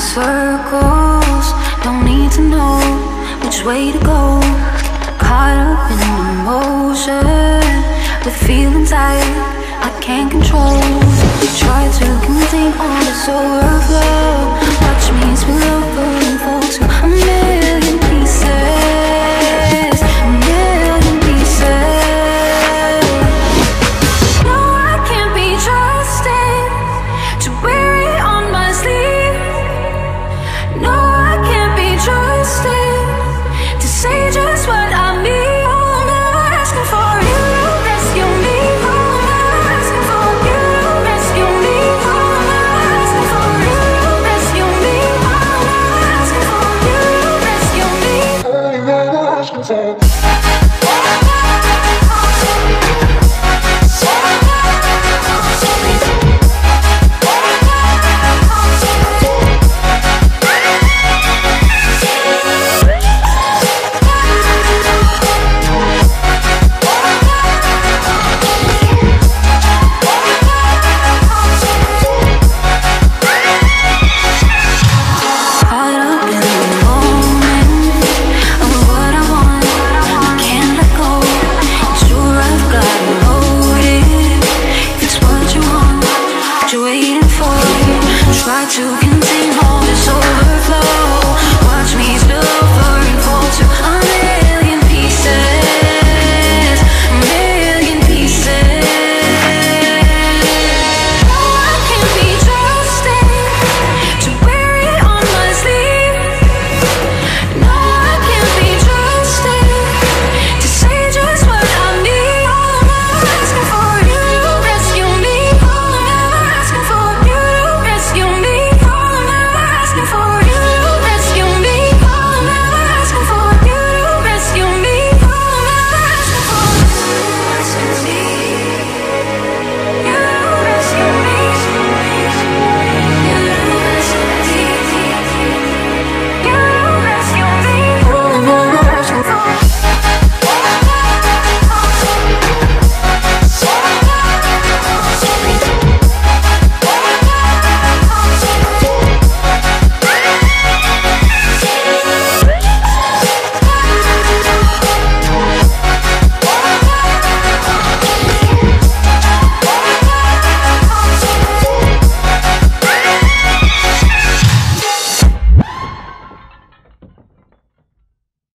circles. Don't need to know which way to go. Caught up in emotion, with feelings I I can't control. Try to contain all this overflow.